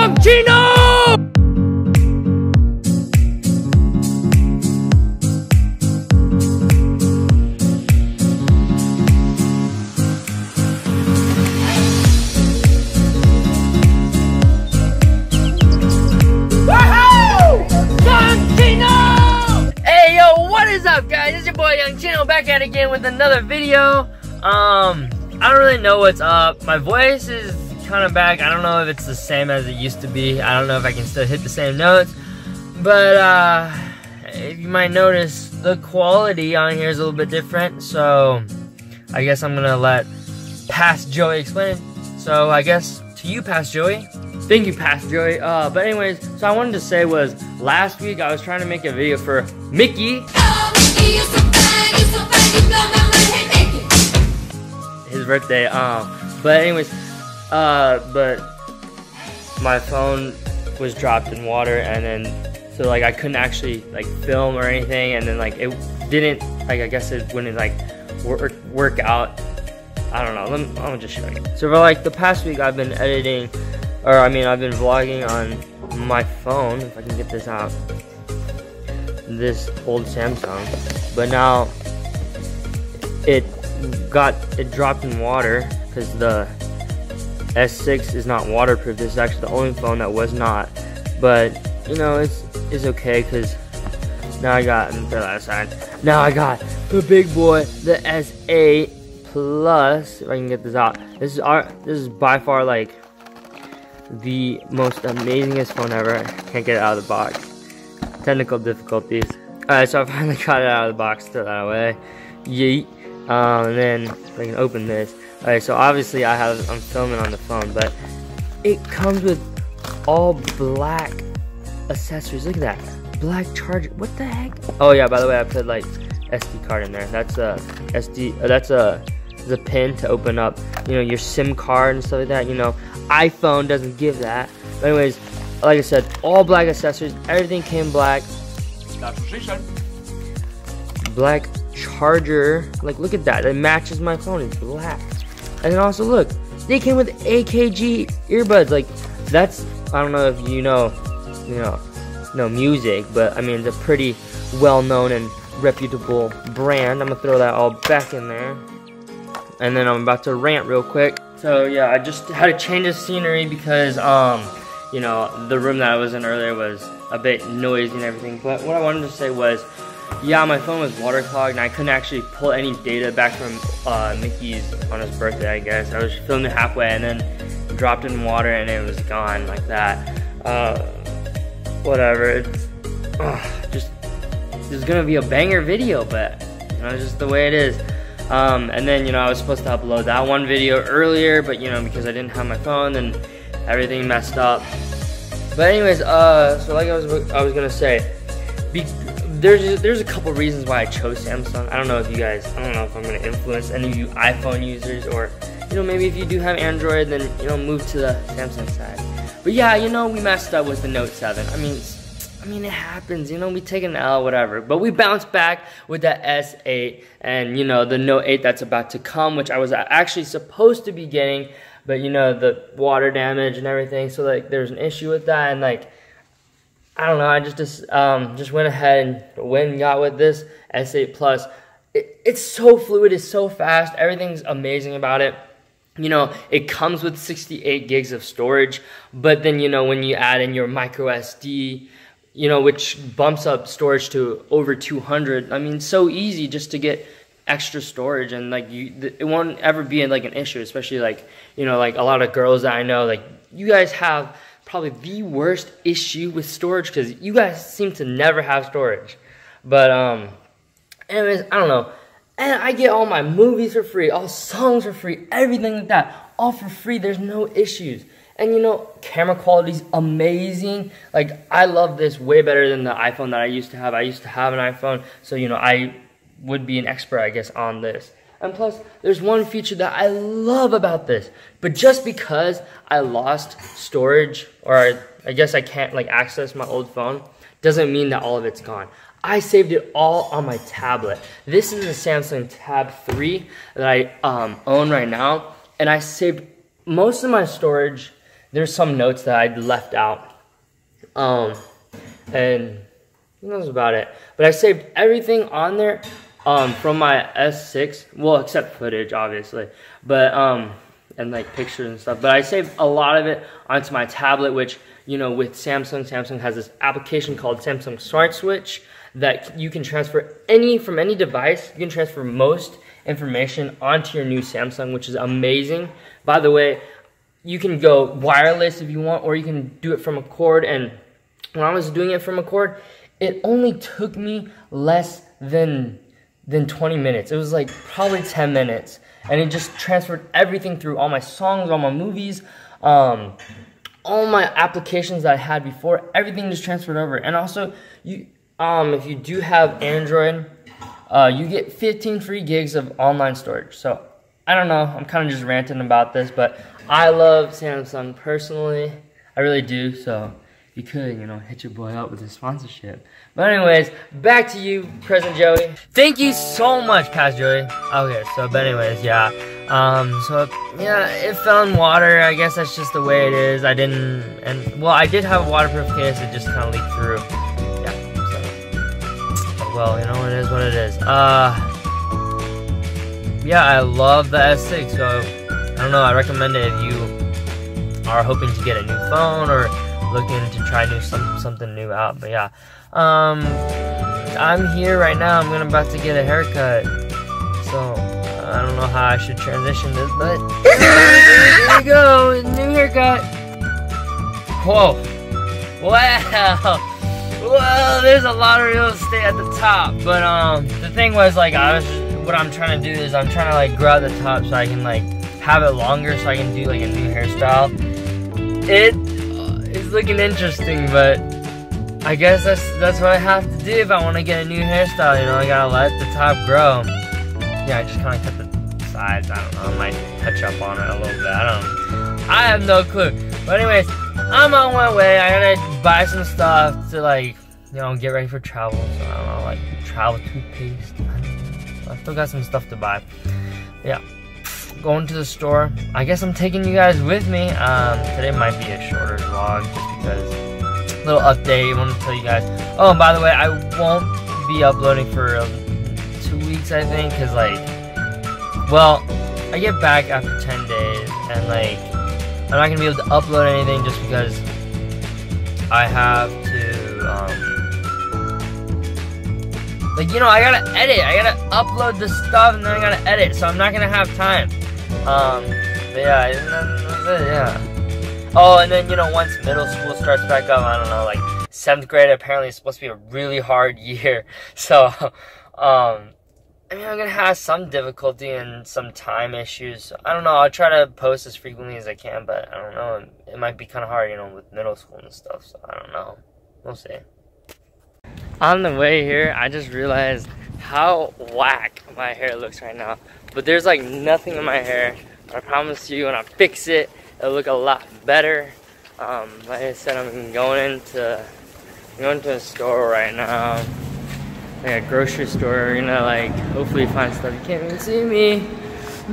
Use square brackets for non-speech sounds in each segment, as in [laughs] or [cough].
Yung Chino! Hey yo, what is up guys? It's your boy Yung Chino back at it again with another video. Um, I don't really know what's up. My voice is kind of back. I don't know if it's the same as it used to be. I don't know if I can still hit the same notes. But uh, you might notice the quality on here is a little bit different. So I guess I'm gonna let Past Joey explain. So I guess to you, Past Joey. Thank you, Past Joey. Uh, but anyways, so I wanted to say was last week I was trying to make a video for Mickey, his birthday. Um, but anyways, uh, but my phone was dropped in water, and then so like I couldn't actually like film or anything, and then like it didn't like I guess it wouldn't like work work out. I don't know. Let me, I'm just show you. So for like the past week, I've been editing, or I mean, I've been vlogging on my phone. If I can get this out, this old Samsung. But now it got it dropped in water because the S6 is not waterproof. This is actually the only phone that was not. But you know, it's it's okay because now I got me throw that aside. Now I got the big boy, the S8 Plus. If I can get this out, this is our this is by far like the most amazingest phone ever. I can't get it out of the box. Technical difficulties. Alright, so I finally [laughs] got it out of the box. Throw that away. Yeet. Um, and then I can open this. Alright, so obviously I have I'm filming on the phone, but it comes with all black accessories. Look at that. Black charger. What the heck? Oh yeah, by the way, I put like SD card in there. That's a SD uh, that's a the pin to open up, you know, your SIM card and stuff like that. You know, iPhone doesn't give that. But anyways, like I said, all black accessories. Everything came black. Black charger. Like, look at that. It matches my phone. It's black. And then also, look, they came with AKG earbuds. Like, that's I don't know if you know, you know, no music, but I mean, it's a pretty well-known and reputable brand. I'm gonna throw that all back in there. And then I'm about to rant real quick. So yeah, I just had to change the scenery because um, you know, the room that I was in earlier was a bit noisy and everything. But what I wanted to say was, yeah, my phone was waterclogged and I couldn't actually pull any data back from uh, Mickey's on his birthday, I guess. I was filming it halfway and then dropped in water and it was gone like that. Uh, whatever. It's uh, just there's gonna be a banger video, but you know, just the way it is. Um, and then you know I was supposed to upload that one video earlier, but you know because I didn't have my phone, and everything messed up. But anyways, uh, so like I was I was gonna say, be, there's there's a couple reasons why I chose Samsung. I don't know if you guys, I don't know if I'm gonna influence any of you iPhone users or you know maybe if you do have Android, then you know move to the Samsung side. But yeah, you know we messed up with the Note 7. I mean. I mean, it happens, you know, we take an L, whatever. But we bounced back with that S8 and, you know, the Note 8 that's about to come, which I was actually supposed to be getting, but, you know, the water damage and everything. So, like, there's an issue with that. And, like, I don't know, I just just, um, just went ahead and went and got with this S8 Plus. It, it's so fluid, it's so fast, everything's amazing about it you know, it comes with 68 gigs of storage, but then, you know, when you add in your micro SD, you know, which bumps up storage to over 200. I mean, so easy just to get extra storage and like you, it won't ever be like an issue, especially like, you know, like a lot of girls that I know, like you guys have probably the worst issue with storage because you guys seem to never have storage. But, um, anyways, I don't know. And I get all my movies for free, all songs for free, everything like that, all for free. There's no issues. And you know, camera quality is amazing. Like, I love this way better than the iPhone that I used to have. I used to have an iPhone, so you know, I would be an expert, I guess, on this. And plus, there's one feature that I love about this. But just because I lost storage, or I guess I can't like access my old phone, doesn't mean that all of it's gone. I saved it all on my tablet. This is a Samsung Tab 3 that I um, own right now, and I saved most of my storage there's some notes that I left out. Um, and knows about it. But I saved everything on there um, from my S6. Well, except footage, obviously. But, um, and like pictures and stuff. But I saved a lot of it onto my tablet, which, you know, with Samsung, Samsung has this application called Samsung Smart Switch that you can transfer any, from any device, you can transfer most information onto your new Samsung, which is amazing. By the way, you can go wireless if you want, or you can do it from a cord. And when I was doing it from a cord, it only took me less than than 20 minutes. It was like probably 10 minutes, and it just transferred everything through all my songs, all my movies, um, all my applications that I had before. Everything just transferred over. And also, you um, if you do have Android, uh, you get 15 free gigs of online storage. So I don't know. I'm kind of just ranting about this, but I love Samsung personally. I really do. So you could, you know, hit your boy up with a sponsorship. But anyways, back to you, President Joey. Thank you so much, Past Joey. Okay, so but anyways, yeah. Um, so yeah, it fell in water. I guess that's just the way it is. I didn't, and well, I did have a waterproof case. It just kind of leaked through. Yeah. So, well, you know, it is what it is. Uh, yeah, I love the S6. So I don't know. I recommend it if you are hoping to get a new phone or looking to try new some something new out. But yeah, um, I'm here right now. I'm gonna about to get a haircut, so I don't know how I should transition this, but here we go, new haircut. Whoa, wow, well, there's a lot of real estate at the top, but um, the thing was like I was. What I'm trying to do is I'm trying to like grow out the top so I can like have it longer so I can do like a new hairstyle. It looking interesting, but I guess that's that's what I have to do if I want to get a new hairstyle. You know, I gotta let the top grow. Yeah, I just kind of cut the sides. I don't know. I might touch up on it a little bit. I don't. Know. I have no clue. But anyways, I'm on my way. I gotta buy some stuff to like, you know, get ready for travel. So I don't know, like travel toothpaste. I still got some stuff to buy. Yeah going to the store. I guess I'm taking you guys with me. Um, today might be a shorter vlog just because little update. I want to tell you guys. Oh, and by the way, I won't be uploading for um, two weeks, I think, because like, well, I get back after 10 days, and like, I'm not gonna be able to upload anything just because I have to. Um, like, you know, I gotta edit. I gotta upload the stuff and then I gotta edit. So I'm not gonna have time. Um, yeah, and then, yeah. Oh, and then, you know, once middle school starts back up, I don't know, like, seventh grade apparently is supposed to be a really hard [laughs] year. So, um, I mean, I'm gonna have some difficulty and some time issues. I don't know. I'll try to post as frequently as I can, but I don't know. It might be kind of hard, you know, with middle school and stuff. So I don't know. We'll see. On the way here, I just realized how whack my hair looks right now. But there's like nothing in my hair. I promise you when I fix it, it'll look a lot better. Um, like I said, I'm going into going to a store right now. Like a grocery store, you know, like hopefully find stuff. You can't even see me.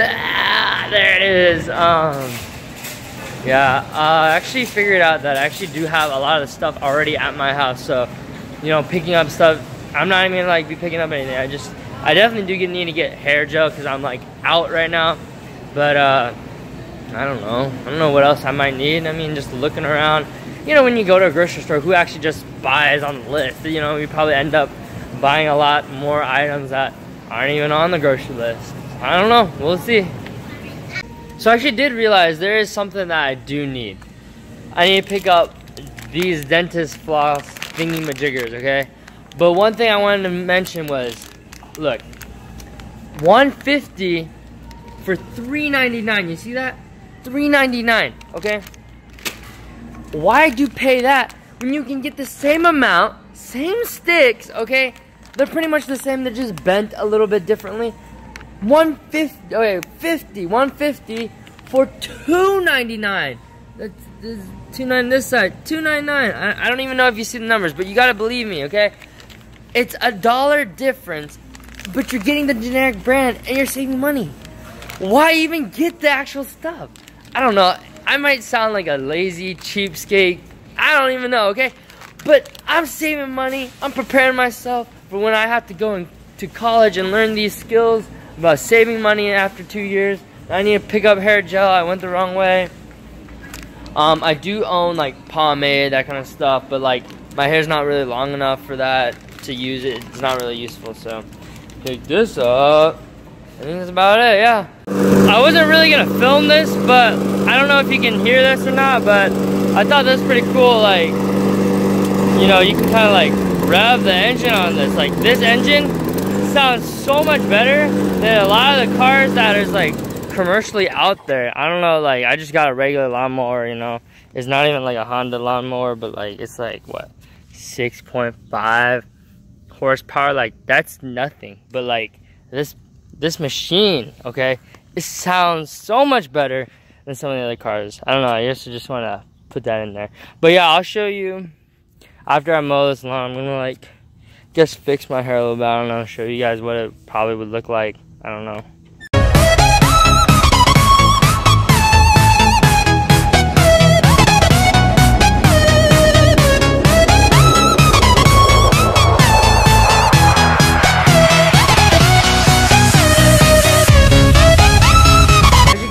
Ah, there it is. Um, yeah, I actually figured out that I actually do have a lot of stuff already at my house. So, you know, picking up stuff, I'm not even like be picking up anything. I just I definitely do need to get hair gel because I'm like out right now. But uh, I don't know. I don't know what else I might need. I mean, just looking around. You know, when you go to a grocery store, who actually just buys on the list? You know, you probably end up buying a lot more items that aren't even on the grocery list. I don't know. We'll see. So I actually did realize there is something that I do need. I need to pick up these dentist floss thingy majiggers, okay? But one thing I wanted to mention was Look, 150 for 3.99. You see that? 3.99. Okay. Why do you pay that when you can get the same amount, same sticks? Okay, they're pretty much the same. They're just bent a little bit differently. 150. Okay, 50. 150 for 2.99. That's, that's 2.9 this side. 2.99. I, I don't even know if you see the numbers, but you gotta believe me. Okay. It's a dollar difference but you're getting the generic brand and you're saving money. Why even get the actual stuff? I don't know. I might sound like a lazy cheapskate. I don't even know, okay? But I'm saving money. I'm preparing myself for when I have to go into college and learn these skills about saving money after two years. I need to pick up hair gel. I went the wrong way. Um, I do own like pomade, that kind of stuff, but like my hair's not really long enough for that to use it. It's not really useful, so pick this up. I think that's about it, yeah. I wasn't really gonna film this, but I don't know if you can hear this or not, but I thought this was pretty cool, like, you know, you can kind of like rev the engine on this. Like this engine sounds so much better than a lot of the cars that is like commercially out there. I don't know, like I just got a regular lawnmower, you know. It's not even like a Honda lawnmower, but like it's like what 6.5 horsepower. Like that's nothing. But like this this machine, okay, it sounds so much better than some of the other cars. I don't know. I I just want to put that in there. But yeah, I'll show you after I mow this lawn. I'm gonna like just fix my hair a little bit. I don't know. Show you guys what it probably would look like. I don't know.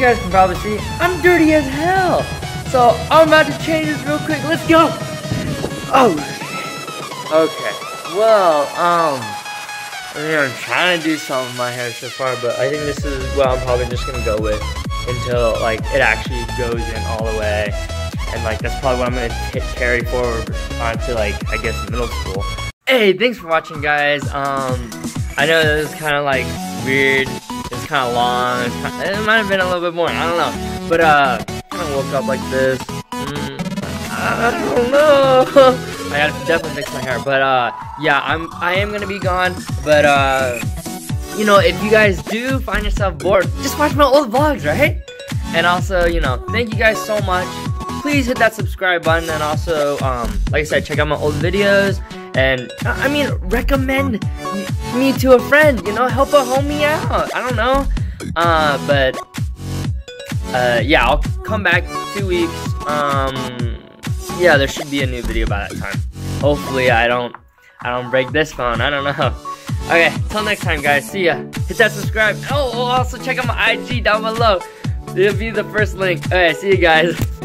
Guys can probably see, I'm dirty as hell. So I'm about to change this real quick. Let's go. Oh, okay. Well, um, I mean, I'm trying to do some of my hair so far, but I think this is what I'm probably just gonna go with until like it actually goes in all the way. And like that's probably what I'm gonna carry forward onto like I guess middle school. Hey, thanks for watching, guys. Um, I know this is kind of like weird kind of long. Kinda, it might have been a little bit more. I don't know. But uh, kind of woke up like this. Mm, I don't know. [laughs] I gotta definitely fix my hair. But uh, yeah, I'm I am gonna be gone. But uh, you know, if you guys do find yourself bored, just watch my old vlogs, right? And also, you know, thank you guys so much. Please hit that subscribe button and also, um, like I said, check out my old videos and I mean, recommend me to a friend. You know, help a homie out. I don't know, uh, but uh, yeah, I'll come back two weeks. Um, yeah, there should be a new video by that time. Hopefully, I don't, I don't break this phone. I don't know. [laughs] Okay, till next time, guys. See ya. Hit that subscribe. Oh, also check out my IG down below. It'll be the first link. Okay, see you guys. [laughs]